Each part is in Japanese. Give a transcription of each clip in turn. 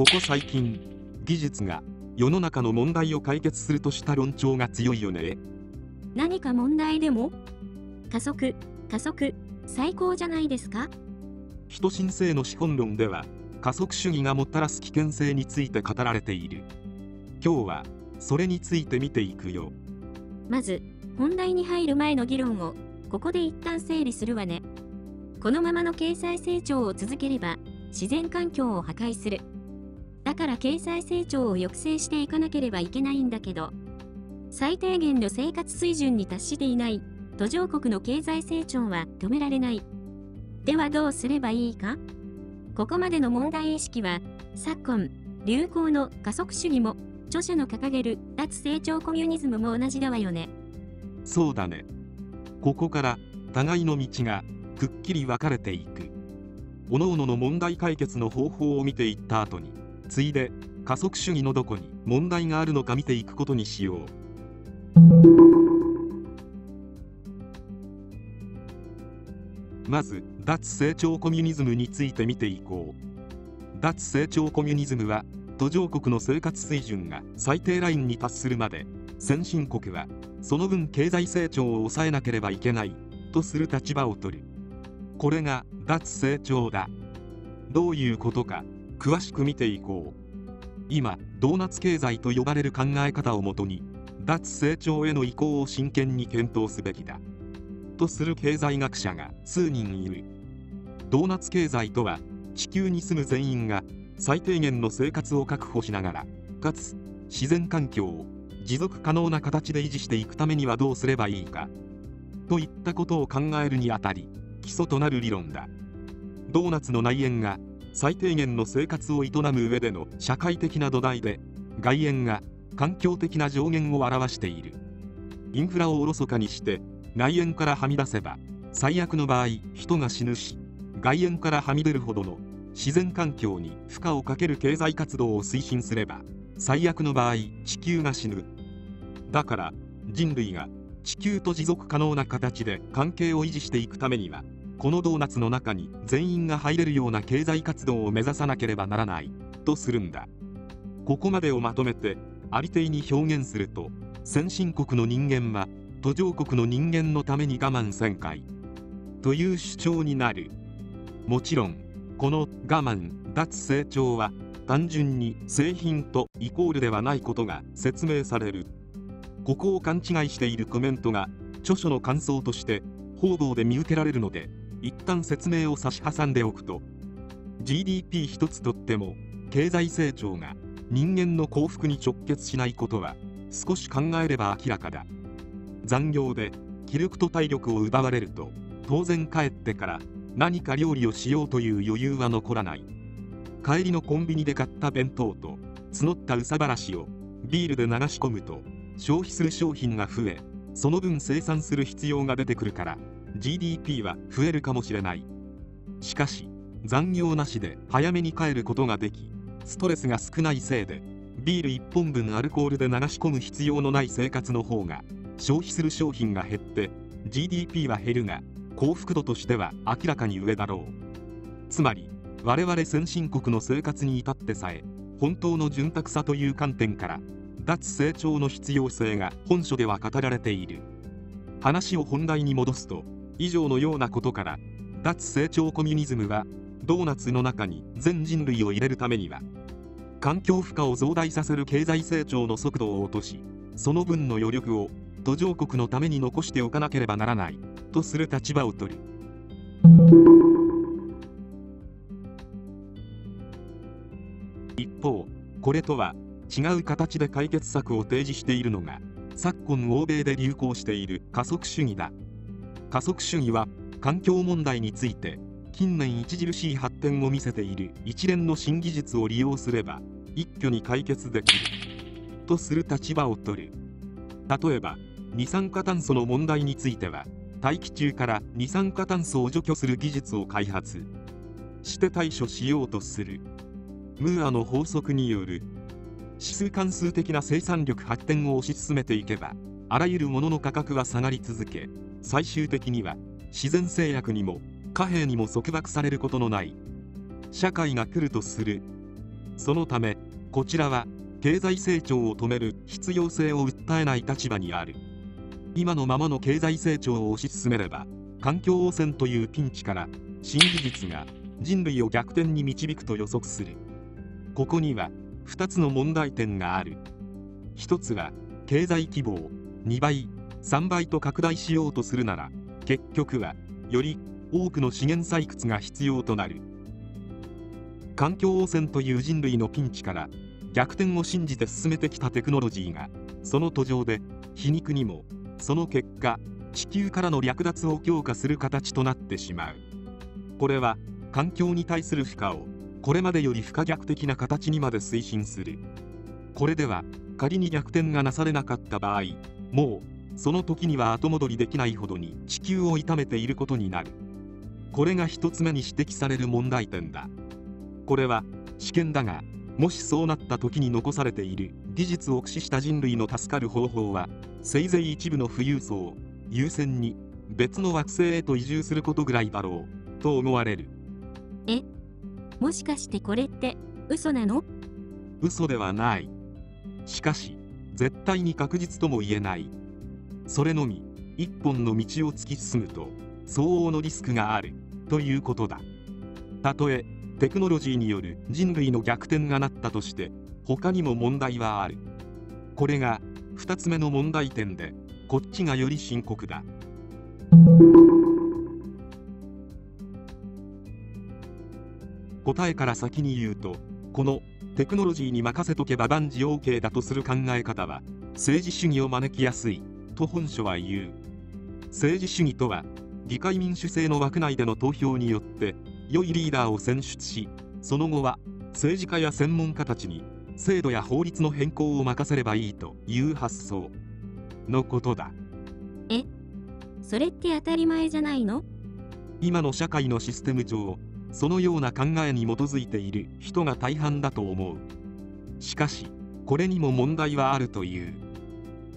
ここ最近技術が世の中の問題を解決するとした論調が強いよね。何か問題でも？加速、加速、最高じゃないですか？人申請の資本論では加速主義がもたらす危険性について語られている。今日はそれについて見ていくよ。まず、本題に入る前の議論を、ここで一旦整理するわね。このままの経済成長を続ければ、自然環境を破壊する。だから経済成長を抑制していかなければいけないんだけど、最低限の生活水準に達していない途上国の経済成長は止められない。ではどうすればいいか？ここまでの問題意識は、昨今、流行の加速主義も、著者の掲げる脱成長コミュニズムも同じだわよね。そうだねここから互いの道がくっきり分かれていく各々の問題解決の方法を見ていった後についで加速主義のどこに問題があるのか見ていくことにしよう。まず脱成長コミュニズムについて見ていこう。脱成長コミュニズムは途上国の生活水準が最低ラインに達するまで先進国はその分経済成長を抑えなければいけないとする立場を取る。これが脱成長だ。どういうことか。詳しく見ていこう。今ドーナツ経済と呼ばれる考え方をもとに脱成長への移行を真剣に検討すべきだ。とする経済学者が数人いる。ドーナツ経済とは地球に住む全員が最低限の生活を確保しながらかつ自然環境を持続可能な形で維持していくためにはどうすればいいかといったことを考えるにあたり基礎となる理論だ。ドーナツの内縁が最低限の生活を営む上での社会的な土台で外縁が環境的な上限を表している。インフラをおろそかにして内縁からはみ出せば最悪の場合人が死ぬし外縁からはみ出るほどの自然環境に負荷をかける経済活動を推進すれば最悪の場合地球が死ぬ。だから人類が地球と持続可能な形で関係を維持していくためにはこのドーナツの中に全員が入れるような経済活動を目指さなければならないとするんだ。ここまでをまとめてありていに表現すると先進国の人間は途上国の人間のために我慢せんかいという主張になる。もちろんこの我慢脱成長は単純に製品とイコールではないことが説明される。ここを勘違いしているコメントが著書の感想として方々で見受けられるので一旦説明を差し挟んでおくと GDP 一つとっても経済成長が人間の幸福に直結しないことは少し考えれば明らかだ。残業で気力と体力を奪われると当然帰ってから何か料理をしようという余裕は残らない。帰りのコンビニで買った弁当と募った憂さ晴らしをビールで流し込むと消費する商品が増えその分生産する必要が出てくるから。GDP は増えるかもしれない。しかし残業なしで早めに帰ることができストレスが少ないせいでビール1本分アルコールで流し込む必要のない生活の方が消費する商品が減って GDP は減るが幸福度としては明らかに上だろう。つまり我々先進国の生活に至ってさえ本当の潤沢さという観点から脱成長の必要性が本書では語られている。話を本題に戻すと以上のようなことから脱成長コミュニズムはドーナツの中に全人類を入れるためには環境負荷を増大させる経済成長の速度を落としその分の余力を途上国のために残しておかなければならないとする立場を取る。一方これとは違う形で解決策を提示しているのが昨今欧米で流行している加速主義だ。加速主義は環境問題について近年著しい発展を見せている一連の新技術を利用すれば一挙に解決できるとする立場を取る。例えば二酸化炭素の問題については大気中から二酸化炭素を除去する技術を開発。して対処しようとする。ムーアの法則による。指数関数的な生産力発展を推し進めていけばあらゆるものの価格は下がり続け最終的には自然制約にも貨幣にも束縛されることのない社会が来るとする。そのためこちらは経済成長を止める必要性を訴えない立場にある。今のままの経済成長を推し進めれば環境汚染というピンチから新技術が人類を逆転に導くと予測する。ここには2つの問題点がある。1つは経済規模を2倍3倍と拡大しようとするなら結局はより多くの資源採掘が必要となる。環境汚染という人類のピンチから逆転を信じて進めてきたテクノロジーがその途上で皮肉にもその結果地球からの略奪を強化する形となってしまう。これは環境に対する負荷をこれまでより不可逆的な形にまで推進する。これでは仮に逆転がなされなかった場合もうその時には後戻りできないほどに地球を痛めていることになる。これが1つ目に指摘される問題点だ。これは試験だがもしそうなった時に残されている技術を駆使した人類の助かる方法はせいぜい一部の富裕層を優先に別の惑星へと移住することぐらいだろうと思われる。え？もしかしてこれって嘘なの？嘘ではない。しかし絶対に確実とも言えないそれのみ一本の道を突き進むと相応のリスクがあるということだ。たとえテクノロジーによる人類の逆転がなったとして他にも問題はある。これが2つ目の問題点でこっちがより深刻だ。答えから先に言うとこのテクノロジーに任せとけば万事 OK だとする考え方は政治主義を招きやすい。と本書は言う。政治主義とは議会民主制の枠内での投票によって良いリーダーを選出しその後は政治家や専門家たちに制度や法律の変更を任せればいいという発想。のことだ。え？それって当たり前じゃないの？今の社会のシステム上そのような考えに基づいている人が大半だと思う。しかしこれにも問題はあるという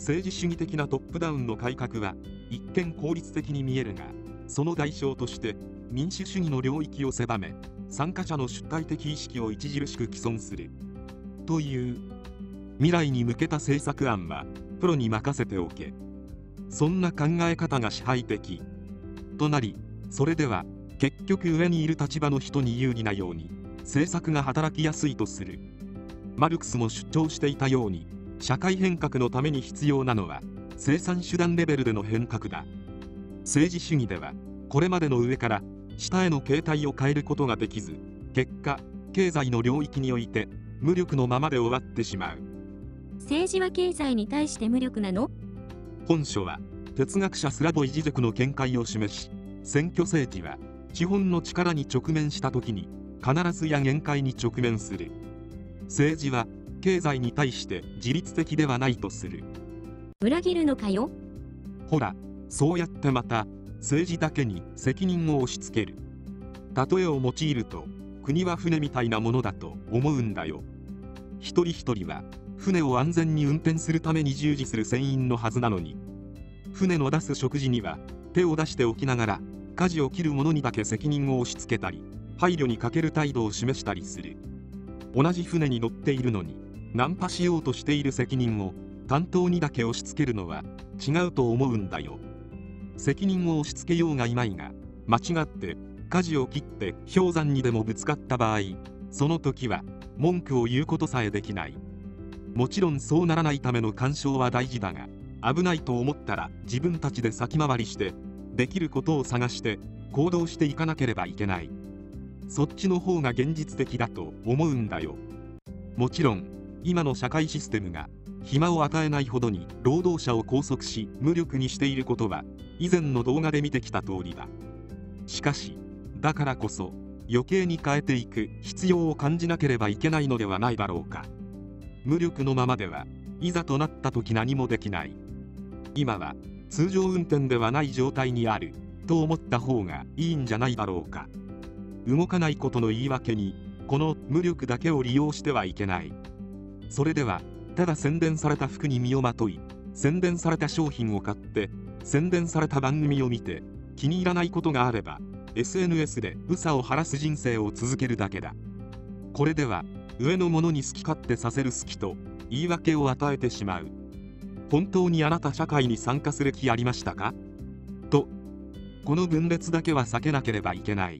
政治主義的なトップダウンの改革は一見効率的に見えるがその代償として民主主義の領域を狭め参加者の主体的意識を著しく毀損する。という未来に向けた政策案はプロに任せておけ。そんな考え方が支配的。となりそれでは結局上にいる立場の人に有利なように政策が働きやすいとする。マルクスも主張していたように社会変革のために必要なのは生産手段レベルでの変革だ。政治主義ではこれまでの上から下への形態を変えることができず結果経済の領域において無力のままで終わってしまう。政治は経済に対して無力なの？本書は哲学者スラボイジジェクの見解を示し選挙政治は資本の力に直面した時に必ずや限界に直面する。政治は経済に対して自律的ではないとする。裏切るのかよ？ほらそうやってまた政治だけに責任を押し付ける。例えを用いると国は船みたいなものだと思うんだよ。一人一人は船を安全に運転するために従事する船員のはずなのに。船の出す食事には手を出しておきながら舵を切る者にだけ責任を押し付けたり配慮に欠ける態度を示したりする。同じ船に乗っているのにナンパしようとしている責任を担当にだけ押し付けるのは違うと思うんだよ。責任を押し付けようがいまいが間違って舵を切って氷山にでもぶつかった場合その時は文句を言うことさえできない。もちろんそうならないための干渉は大事だが危ないと思ったら自分たちで先回りしてできることを探して行動していかなければいけない。そっちの方が現実的だと思うんだよ。もちろん今の社会システムが暇を与えないほどに労働者を拘束し無力にしていることは以前の動画で見てきた通りだ。しかしだからこそ余計に変えていく必要を感じなければいけないのではないだろうか。無力のままではいざとなった時何もできない。今は通常運転ではない状態にあると思った方がいいんじゃないだろうか。動かないことの言い訳にこの無力だけを利用してはいけない。それではただ宣伝された服に身をまとい宣伝された商品を買って宣伝された番組を見て気に入らないことがあれば SNS で憂さを晴らす人生を続けるだけだ。これでは上の者に好き勝手させる好きと言い訳を与えてしまう。本当にあなた社会に参加する気ありましたか？とこの分裂だけは避けなければいけない。